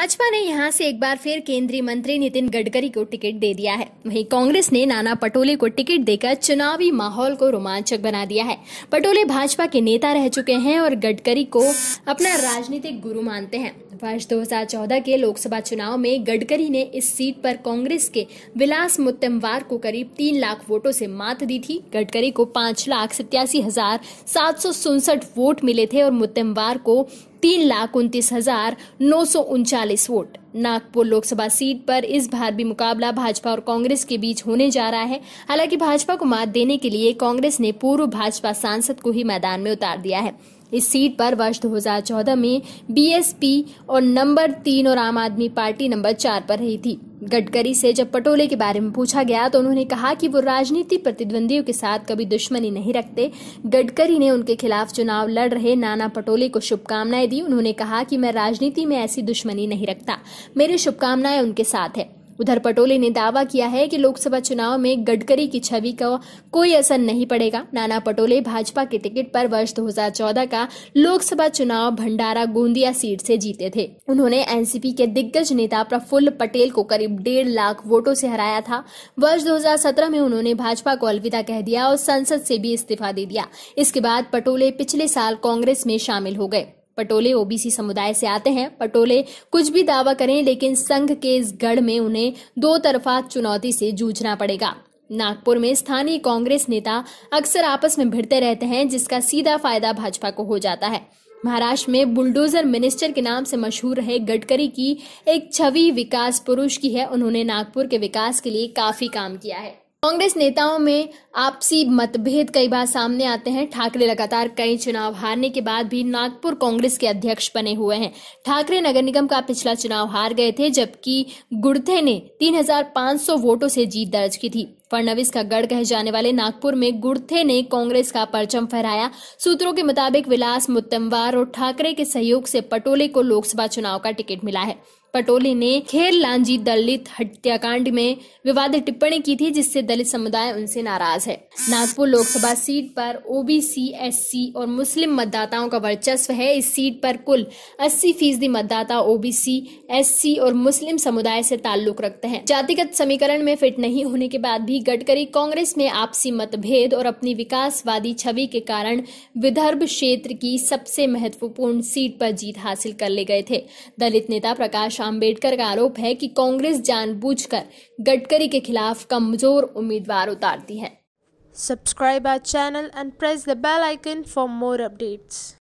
भाजपा ने यहाँ से एक बार फिर केंद्रीय मंत्री नितिन गडकरी को टिकट दे दिया है। वहीं कांग्रेस ने नाना पटोले को टिकट देकर चुनावी माहौल को रोमांचक बना दिया है। पटोले भाजपा के नेता रह चुके हैं और गडकरी को अपना राजनीतिक गुरु मानते हैं। वर्ष 2014 के लोकसभा चुनाव में गडकरी ने इस सीट पर कांग्रेस के विलास मुत्तमवार को करीब तीन लाख वोटों से मात दी थी। गडकरी को पाँच लाख सत्यासी हज़ार सात सौ उनसठ वोट मिले थे और मुत्तमवार को तीन लाख उनतीस हज़ार नौ सौ उनचालीस वोट। नागपुर लोकसभा सीट पर इस बार भी मुकाबला भाजपा और कांग्रेस के बीच होने जा रहा है। हालाँकि भाजपा को मात देने के लिए कांग्रेस ने पूर्व भाजपा सांसद को ही मैदान में उतार दिया है। इस सीट पर वर्ष 2014 में बीएसपी और नंबर तीन और आम आदमी पार्टी नंबर चार पर रही थी। गडकरी से जब पटोले के बारे में पूछा गया तो उन्होंने कहा कि वो राजनीति प्रतिद्वंदियों के साथ कभी दुश्मनी नहीं रखते। गडकरी ने उनके खिलाफ चुनाव लड़ रहे नाना पटोले को शुभकामनाएँ दी। उन्होंने कहा कि मैं राजनीति में ऐसी दुश्मनी नहीं रखता। मेरी शुभकामनाएँ उनके साथ है। उधर पटोले ने दावा किया है कि लोकसभा चुनाव में गडकरी की छवि का कोई असर नहीं पड़ेगा। नाना पटोले भाजपा के टिकट पर वर्ष 2014 का लोकसभा चुनाव भंडारा गोंदिया सीट से जीते थे। उन्होंने एनसीपी के दिग्गज नेता प्रफुल्ल पटेल को करीब डेढ़ लाख वोटों से हराया था। वर्ष 2017 में उन्होंने भाजपा को अलविदा कह दिया और संसद से भी इस्तीफा दे दिया। इसके बाद पटोले पिछले साल कांग्रेस में शामिल हो गए। पटोले ओबीसी समुदाय से आते हैं। पटोले कुछ भी दावा करें, लेकिन संघ के इस गढ़ में उन्हें दो तरफा चुनौती से जूझना पड़ेगा। नागपुर में स्थानीय कांग्रेस नेता अक्सर आपस में भिड़ते रहते हैं, जिसका सीधा फ़ायदा भाजपा को हो जाता है। महाराष्ट्र में बुलडोजर मिनिस्टर के नाम से मशहूर रहे गडकरी की एक छवि विकास पुरुष की है। उन्होंने नागपुर के विकास के लिए काफ़ी काम किया है। कांग्रेस नेताओं में आपसी मतभेद कई बार सामने आते हैं। ठाकरे लगातार कई चुनाव हारने के बाद भी नागपुर कांग्रेस के अध्यक्ष बने हुए हैं। ठाकरे नगर निगम का पिछला चुनाव हार गए थे जबकि गुड़थे ने 3,500 वोटों से जीत दर्ज की थी। फडणवीस का गढ़ कहे जाने वाले नागपुर में गुड़थे ने कांग्रेस का परचम फहराया। सूत्रों के मुताबिक विलास मुत्तमवार और ठाकरे के सहयोग से पटोले को लोकसभा चुनाव का टिकट मिला है। पटोले ने खेर लांजी दलित हत्याकांड में विवादित टिप्पणी की थी, जिससे दलित समुदाय उनसे नाराज़ है। नागपुर लोकसभा सीट पर ओबीसी एससी और मुस्लिम मतदाताओं का वर्चस्व है। इस सीट पर कुल 80 फ़ीसदी मतदाता ओबीसी एससी और मुस्लिम समुदाय से ताल्लुक रखते हैं। जातिगत समीकरण में फिट नहीं होने के बाद भी गडकरी कांग्रेस में आपसी मतभेद और अपनी विकासवादी छवि के कारण विदर्भ क्षेत्र की सबसे महत्वपूर्ण सीट पर जीत हासिल कर ले गए थे। दलित नेता प्रकाश प्रकाश आम्बेडकर का आरोप है कि कांग्रेस जानबूझकर गडकरी के खिलाफ कमज़ोर उम्मीदवार उतारती है। Subscribe our channel and press the bell icon for more updates